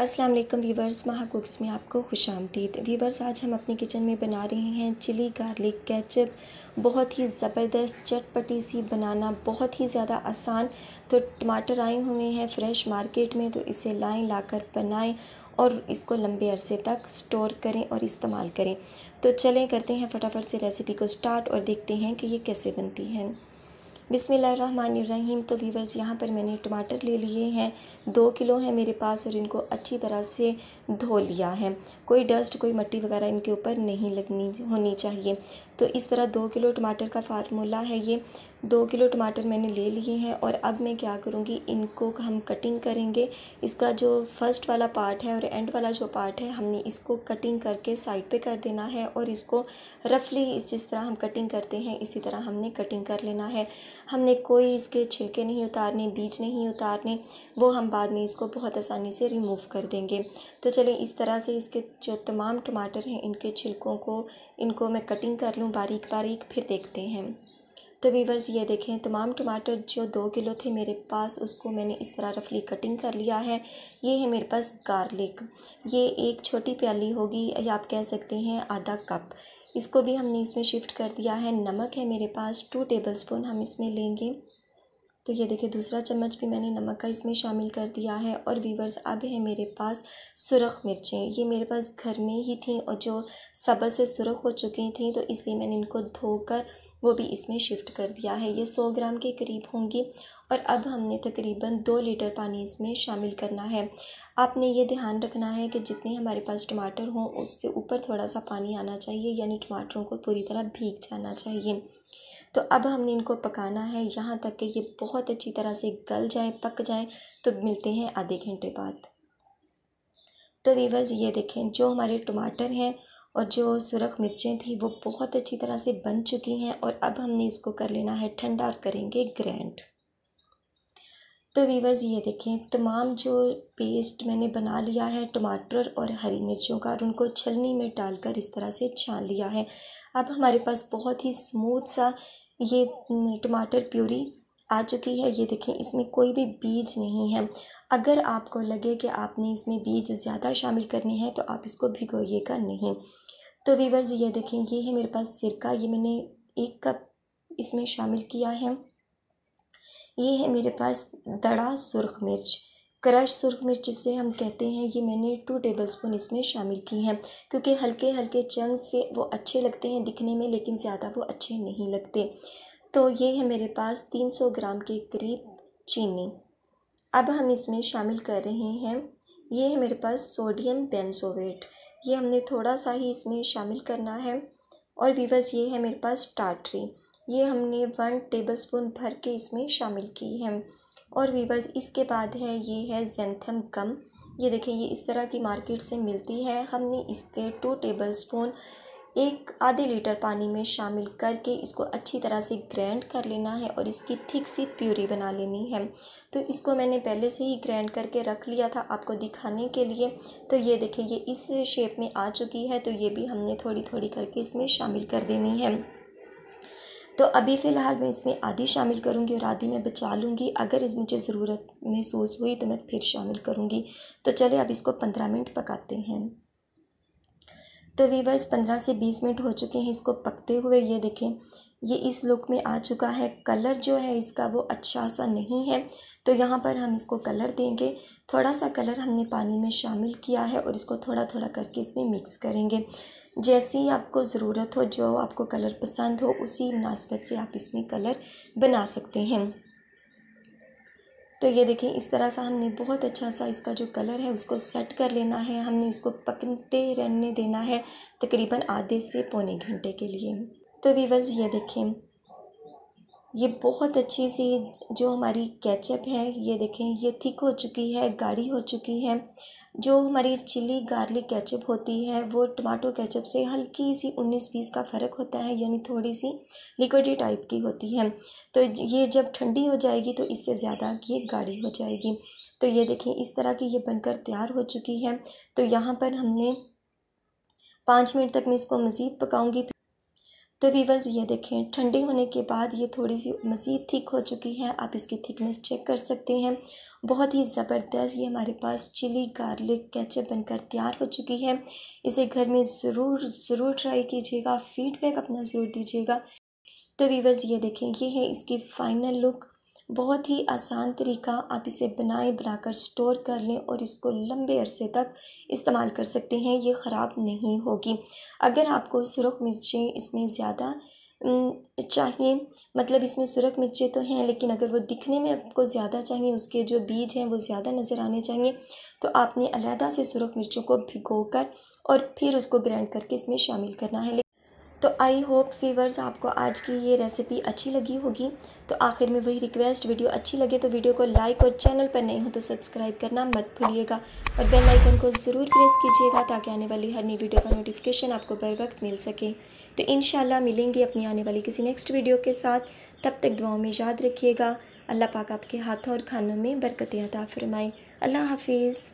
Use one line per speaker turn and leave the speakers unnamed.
अस्सलाम वालेकुम वीवर्स महा कुक्स में आपको खुश आमदीद। वीवर्स आज हम अपने किचन में बना रहे हैं चिली गार्लिक केचप। बहुत ही ज़बरदस्त, चटपटी सी बनाना बहुत ही ज़्यादा आसान। तो टमाटर आए हुए हैं फ़्रेश मार्केट में तो इसे लाएँ, लाकर बनाएँ और इसको लंबे अरसे तक स्टोर करें और इस्तेमाल करें। तो चलें, करते हैं फटाफट से रेसिपी को स्टार्ट और देखते हैं कि ये कैसे बनती है। बिसमीम तो वीवर्स यहाँ पर मैंने टमाटर ले लिए हैं। दो किलो हैं मेरे पास और इनको अच्छी तरह से धो लिया है। कोई डस्ट कोई मट्टी वगैरह इनके ऊपर नहीं लगनी होनी चाहिए। तो इस तरह दो किलो टमाटर का फार्मूला है ये। दो किलो टमाटर मैंने ले लिए हैं और अब मैं क्या करूँगी, इनको हम कटिंग करेंगे। इसका जो फ़र्स्ट वाला पार्ट है और एंड वाला जो पार्ट है, हमने इसको कटिंग करके साइड पे कर देना है और इसको रफली इस जिस तरह हम कटिंग करते हैं, इसी तरह हमने कटिंग कर लेना है। हमने कोई इसके छिलके नहीं उतारने, बीज नहीं उतारने, वो हम बाद में इसको बहुत आसानी से रिमूव कर देंगे। तो चलिए, इस तरह से इसके जो तमाम टमाटर हैं, इनके छिलकों को, इनको मैं कटिंग कर लूँ बारीक बारीक फिर देखते हैं। तो वीवर्स ये देखें, तमाम टमाटर जो दो किलो थे मेरे पास, उसको मैंने इस तरह रफली कटिंग कर लिया है। ये है मेरे पास गार्लिक ये एक छोटी प्याली होगी, या आप कह सकते हैं आधा कप इसको भी हमने इसमें शिफ्ट कर दिया है। नमक है मेरे पास टू टेबल स्पून हम इसमें लेंगे। तो ये देखिए दूसरा चम्मच भी मैंने नमक का इसमें शामिल कर दिया है। और वीवर्स अब है मेरे पास सुरख मिर्चें। ये मेरे पास घर में ही थी और जो सबस से सुरख हो चुकी थी तो इसलिए मैंने इनको धोकर वो भी इसमें शिफ्ट कर दिया है। ये सौ ग्राम के करीब होंगी और अब हमने तकरीबन दो लीटर पानी इसमें शामिल करना है। आपने ये ध्यान रखना है कि जितने हमारे पास टमाटर हों, उससे ऊपर थोड़ा सा पानी आना चाहिए, यानी टमाटरों को पूरी तरह भीग जाना चाहिए। तो अब हमने इनको पकाना है। यहाँ तक कि ये बहुत अच्छी तरह से गल जाएँ, पक जाएँ। तो मिलते हैं आधे घंटे बाद। तो वीवर्स ये देखें, जो हमारे टमाटर हैं और जो सुरख मिर्चें थी, वो बहुत अच्छी तरह से बन चुकी हैं और अब हमने इसको कर लेना है ठंडा और करेंगे ग्रैंड तो वीवर्स ये देखें, तमाम जो पेस्ट मैंने बना लिया है, टमाटर और हरी मिर्चों का, और उनको छलनी में डालकर इस तरह से छान लिया है। अब हमारे पास बहुत ही स्मूथ सा ये टमाटर प्यूरी आ चुकी है। ये देखें, इसमें कोई भी बीज नहीं है। अगर आपको लगे कि आपने इसमें बीज ज़्यादा शामिल करने हैं तो आप इसको भिगोइएगा नहीं। तो वीवर्स ये देखें, ये है मेरे पास सिरका, ये मैंने एक कप इसमें शामिल किया है। ये है मेरे पास दड़ा सुरख मिर्च, क्रश सुरख मिर्च जिसे हम कहते हैं, ये मैंने टू टेबल स्पून इसमें शामिल की हैं, क्योंकि हल्के हल्के चंद से वो अच्छे लगते हैं दिखने में, लेकिन ज़्यादा वो अच्छे नहीं लगते। तो ये है मेरे पास तीन सौ ग्राम के करीब चीनी। अब हम इसमें शामिल कर रहे हैं। ये है मेरे पास सोडियम बेंसोवेट ये हमने थोड़ा सा ही इसमें शामिल करना है। और वीवर्स ये है मेरे पास टाटरी ये हमने वन टेबल स्पून भर के इसमें शामिल की है। और वीवर्स इसके बाद है, ये है जेंथम गम ये देखें ये इस तरह की मार्केट से मिलती है। हमने इसके टू टेबल स्पून एक आधे लीटर पानी में शामिल करके इसको अच्छी तरह से ग्राइंड कर लेना है और इसकी थिक सी प्यूरी बना लेनी है। तो इसको मैंने पहले से ही ग्राइंड करके रख लिया था आपको दिखाने के लिए। तो ये देखिए, ये इस शेप में आ चुकी है तो ये भी हमने थोड़ी थोड़ी करके इसमें शामिल कर देनी है। तो अभी फ़िलहाल मैं इसमें आधी शामिल करूँगी और आधी मैं बचा लूँगी। अगर इस मुझे ज़रूरत महसूस हुई तो मैं फिर शामिल करूँगी। तो चले अब इसको पंद्रह मिनट पकाते हैं। तो वीवर्स पंद्रह से बीस मिनट हो चुके हैं इसको पकते हुए। ये देखें, ये इस लुक में आ चुका है। कलर जो है इसका वो अच्छा सा नहीं है। तो यहाँ पर हम इसको कलर देंगे। थोड़ा सा कलर हमने पानी में शामिल किया है और इसको थोड़ा थोड़ा करके इसमें मिक्स करेंगे। जैसी आपको ज़रूरत हो, जो आपको कलर पसंद हो, उसी मुनासबत से आप इसमें कलर बना सकते हैं। तो ये देखें इस तरह सा हमने बहुत अच्छा सा इसका जो कलर है, उसको सेट कर लेना है। हमने इसको पकते रहने देना है तकरीबन आधे से पौने घंटे के लिए। तो वीवर्स ये देखें ये बहुत अच्छी सी जो हमारी केचप है, ये देखें, ये थिक हो चुकी है, गाढ़ी हो चुकी है। जो हमारी चिली गार्लिक केचप होती है, वो टमाटो केचप से हल्की सी उन्नीस बीस का फ़र्क होता है, यानी थोड़ी सी लिक्विडी टाइप की होती है। तो ये जब ठंडी हो जाएगी तो इससे ज़्यादा ये गाढ़ी हो जाएगी। तो ये देखें, इस तरह की ये बनकर तैयार हो चुकी है। तो यहाँ पर हमने पाँच मिनट तक मैं इसको मज़ीद पकाऊँगी। तो वीवर्स ये देखें, ठंडी होने के बाद ये थोड़ी सी मज़ीद थिक हो चुकी है। आप इसकी थिकनेस चेक कर सकते हैं। बहुत ही ज़बरदस्त ये हमारे पास चिली गार्लिक कैचअप बनकर तैयार हो चुकी है। इसे घर में ज़रूर ज़रूर ट्राई कीजिएगा। फीडबैक अपना ज़रूर दीजिएगा। तो वीवर्स ये देखें, ये है इसकी फ़ाइनल लुक बहुत ही आसान तरीका आप इसे बनाए, बनाकर स्टोर कर लें और इसको लंबे अरसे तक इस्तेमाल कर सकते हैं, ये ख़राब नहीं होगी। अगर आपको सुरख मिर्चें इसमें ज़्यादा चाहिए मतलब इसमें सुरख मिर्चें तो हैं, लेकिन अगर वो दिखने में आपको ज़्यादा चाहिए, उसके जो बीज हैं वो ज़्यादा नज़र आने चाहिए तो आपने अलहदा से सुरख मिर्चों को भिगो कर और फिर उसको ग्राइंड करके इसमें शामिल करना है। तो आई होप फीवर्स आपको आज की ये रेसिपी अच्छी लगी होगी। तो आखिर में वही रिक्वेस्ट वीडियो अच्छी लगे तो वीडियो को लाइक और चैनल पर नए हो तो सब्सक्राइब करना मत भूलिएगा। और बेल आइकन को ज़रूर प्रेस कीजिएगा ताकि आने वाली हर नई वीडियो का नोटिफिकेशन आपको बर वक्त मिल सके। तो इन मिलेंगे अपनी आने वाली किसी नेक्स्ट वीडियो के साथ। तब तक दुआओं में याद रखिएगा। अल्लाह पाक आपके हाथों और खानों में बरकत अता फरमाए। अल्लाह हाफिज़।